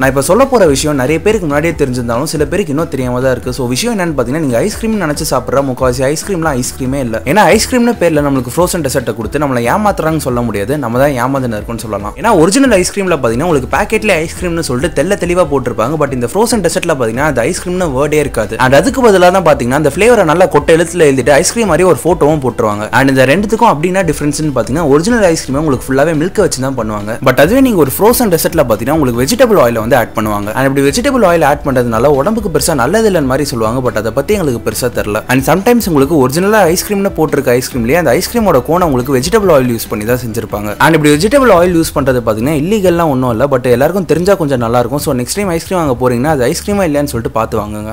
நான் இப்போ சொல்ல போகிற விஷயம் நிறைய பேருக்கு முன்னாடியே தெரிஞ்சிருந்தாலும் சில பேருக்கு இன்னும் தெரியாம தான் இருக்குது ஸோ விஷயம் என்னன்னு பார்த்தீங்கன்னா நீங்கள் ஐஸ்கிரீம் நினச்சி சாப்பிட்ற முக்கால்வாசி ஐஸ்கிரீம்லாம் ஐஸ்கிரீமே இல்லை. ஏன்னா ஐஸ்கிரீம்னு பேரில் நம்மளுக்கு ஃப்ரோசன் டெசர்ட்டை கொடுத்து நம்மளை ஏமாத்துறாங்கன்னு சொல்ல முடியாது. நம்ம தான் ஏமாந்துன்னு இருக்கும்னு சொல்லலாம். ஏன்னா ஒரிஜினல் ஐஸ்கிரீமில் பார்த்தீங்கன்னா உங்களுக்கு பேக்கெட்லேயே ஐஸ்கிரீம்னு சொல்லிட்டு தெல்ல தெளிவாக போட்டிருப்பாங்க. பட் இந்த ஃப்ரோசன் டெசர்ட்டில் பார்த்தீங்கன்னா அது ஐஸ்கிரீம்னு வேர்டே இருக்காது. அண்ட் அதுக்கு பதிலாக தான் பார்த்தீங்கன்னா அந்த ஃப்ளேவரை நல்லா கொட்டை எழுத்துல எழுதிட்டு ஐஸ்கிரீம் மாதிரி ஒரு ஃபோட்டோவும் போட்டுருவாங்க. அண்ட் இந்த ரெண்டுத்துக்கும் அப்படின்னா டிஃப்ரென்ஸ்னு பார்த்தீங்கன்னா ஒரிஜினல் ஐஸ்கிரீமை உங்களுக்கு ஃபுல்லாகவே மில்க் வச்சு தான் பண்ணுவாங்க. பட் அதுவே நீங்கள் ஒரு ஃப்ரோசன் டெசர்ட்டில் பார்த்தீங்கன்னா உங்களுக்கு வெஜிடபிள் ஆயில் வந்து ஆட் பண்ணுவாங்க. அண்ட் இப்படி வெஜிடபிள் ஆயில் ஆட் பண்ணுறதுனால உடம்புக்கு பெருசாக நல்லது இல்லைன்னு மாதிரி சொல்லுவாங்க. பட் அதை பற்றி எங்களுக்கு பெருசாக தெரில அண்ட் சம்டைம்ஸ் உங்களுக்கு ஒரிஜினலாக ஐஸ்கிரீம்னு போட்டிருக்க ஐஸ்கிரீம்லேயே அந்த ஐஸ்கிரீமோட கோணம் உங்களுக்கு வெஜிடபிள் ஆயில் யூஸ் பண்ணி தான் செஞ்சிருப்பாங்க. அண்ட் இப்படி வெஜிடபிள் ஆயில் யூஸ் பண்ணுறது பார்த்தீங்கன்னா இல்லீகல்லாம் ஒன்றும் இல்லை. பட் எல்லாருக்கும் தெரிஞ்சால் கொஞ்சம் நல்லாயிருக்கும் ஸோ நெக்ஸ்ட் டைம் ஐஸ்கிரீம் வாங்க போகிறீங்கன்னா அது ஐஸ்கிரீமா இல்லையான்னு சொல்லிட்டு பார்த்து வாங்குங்க.